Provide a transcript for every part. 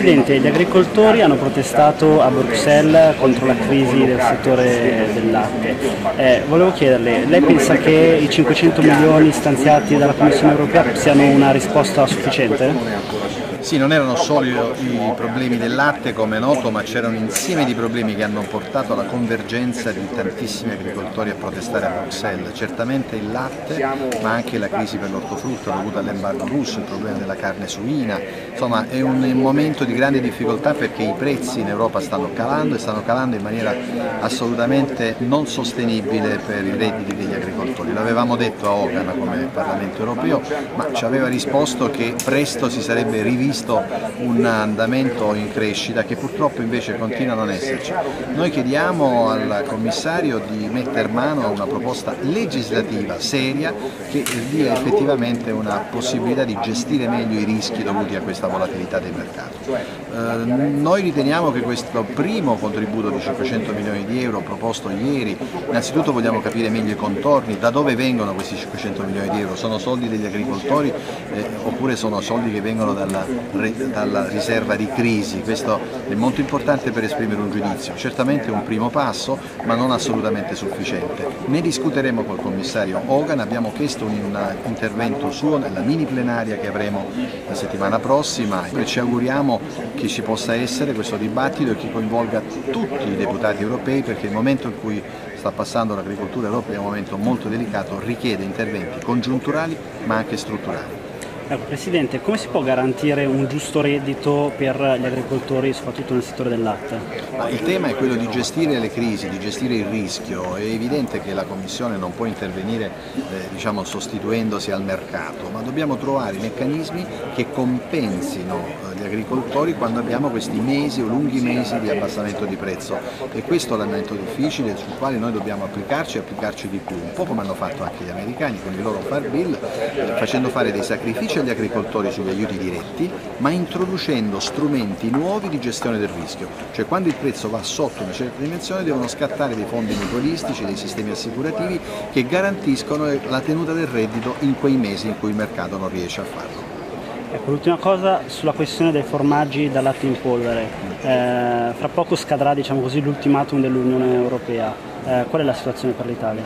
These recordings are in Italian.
Presidente, gli agricoltori hanno protestato a Bruxelles contro la crisi del settore del latte. Eh, volevo chiederle, lei pensa che i 500 milioni stanziati dalla Commissione europea siano una risposta sufficiente? Sì, non erano solo i problemi del latte come è noto, ma c'era un insieme di problemi che hanno portato alla convergenza di tantissimi agricoltori a protestare a Bruxelles. Certamente il latte, ma anche la crisi per l'ortofrutta dovuta all'embargo russo, il problema della carne suina. Insomma, è un momento di grande difficoltà perché i prezzi in Europa stanno calando e stanno calando in maniera assolutamente non sostenibile per i redditi degli agricoltori. L'avevamo detto a Hogan come Parlamento europeo, ma ci aveva risposto che presto si sarebbe rivisto visto un andamento in crescita che purtroppo invece continua a non esserci. Noi chiediamo al commissario di mettere mano a una proposta legislativa seria che dia effettivamente una possibilità di gestire meglio i rischi dovuti a questa volatilità dei mercati. Eh, noi riteniamo che questo primo contributo di 500 milioni di euro proposto ieri, innanzitutto vogliamo capire meglio i contorni, da dove vengono questi 500 milioni di euro, sono soldi degli agricoltori eh, oppure sono soldi che vengono dalla dalla riserva di crisi, questo è molto importante per esprimere un giudizio, certamente un primo passo ma non assolutamente sufficiente. Ne discuteremo col commissario Hogan, abbiamo chiesto un intervento suo nella mini plenaria che avremo la settimana prossima e ci auguriamo che ci possa essere questo dibattito e che coinvolga tutti i deputati europei perché il momento in cui sta passando l'agricoltura europea è un momento molto delicato, richiede interventi congiunturali ma anche strutturali. Ecco, Presidente, come si può garantire un giusto reddito per gli agricoltori, soprattutto nel settore del latte? Il tema è quello di gestire le crisi, di gestire il rischio. È evidente che la Commissione non può intervenire eh, diciamo, sostituendosi al mercato, ma dobbiamo trovare meccanismi che compensino eh, agricoltori quando abbiamo questi mesi o lunghi mesi di abbassamento di prezzo. E questo è l'elemento difficile sul quale noi dobbiamo applicarci e applicarci di più, un po' come hanno fatto anche gli americani con il loro Far Bill, facendo fare dei sacrifici agli agricoltori sugli aiuti diretti, ma introducendo strumenti nuovi di gestione del rischio, cioè quando il prezzo va sotto una certa dimensione devono scattare dei fondi mutualistici, dei sistemi assicurativi che garantiscono la tenuta del reddito in quei mesi in cui il mercato non riesce a farlo. Ecco, l'ultima cosa sulla questione dei formaggi da latte in polvere. Eh, fra poco scadrà diciamo l'ultimatum dell'Unione Europea. Eh, qual è la situazione per l'Italia?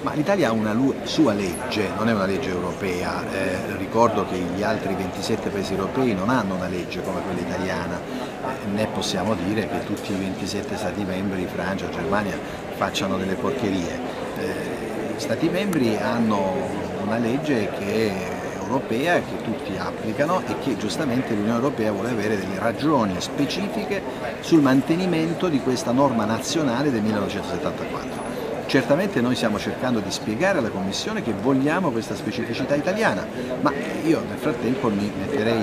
Ma l'Italia ha una sua legge, non è una legge europea, eh, ricordo che gli altri 27 paesi europei non hanno una legge come quella italiana, eh, né possiamo dire che tutti i 27 Stati membri, Francia, Germania, facciano delle porcherie. Eh, gli Stati membri hanno una legge che europea che tutti applicano e che giustamente l'Unione Europea vuole avere delle ragioni specifiche sul mantenimento di questa norma nazionale del 1974. Certamente noi stiamo cercando di spiegare alla Commissione che vogliamo questa specificità italiana, ma io nel frattempo mi metterei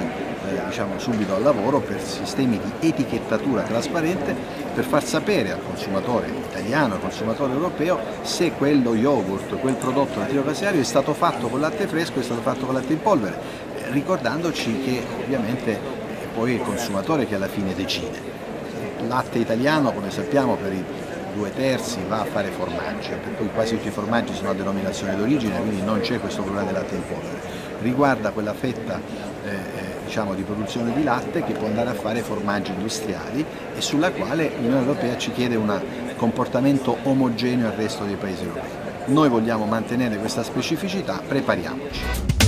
eh, diciamo, subito al lavoro per sistemi di etichettatura trasparente per far sapere al consumatore italiano, al consumatore europeo se quello yogurt, quel prodotto lattiero-caseario è stato fatto con latte fresco, è stato fatto con latte in polvere, eh, ricordandoci che ovviamente è poi il consumatore che alla fine decide. Il latte italiano, come sappiamo, per i due terzi va a fare formaggi, per cui quasi tutti i formaggi sono a denominazione d'origine, quindi non c'è questo problema del latte in polvere. Riguarda quella fetta eh, eh, diciamo, di produzione di latte che può andare a fare formaggi industriali e sulla quale l'Unione Europea ci chiede un comportamento omogeneo al resto dei paesi europei. Noi vogliamo mantenere questa specificità, prepariamoci.